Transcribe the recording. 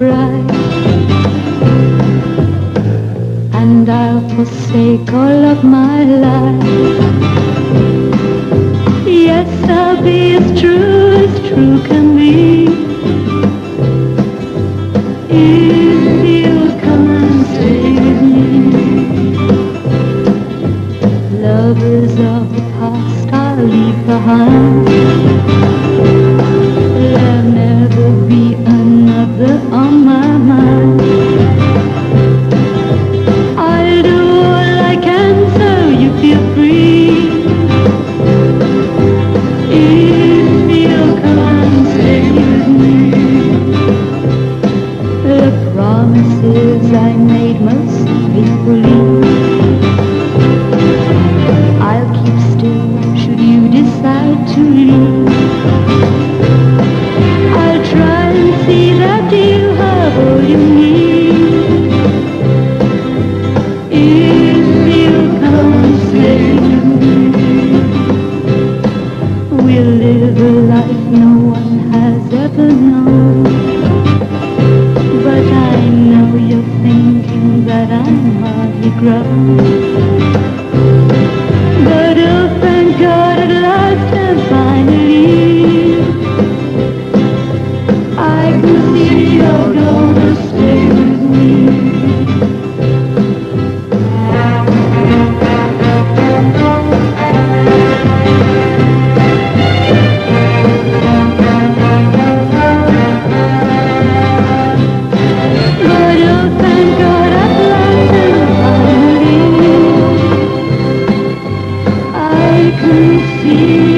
bright. And I'll forsake all of my life. Yes, I'll be as true as true can be. If you'll come and stay with me. Lovers of the past I'll leave behind. To leave. I'll try and see that you have all you need. If you come stay we'll live a life no one has ever known. But I know you're thinking that I'm hardly grown. Can see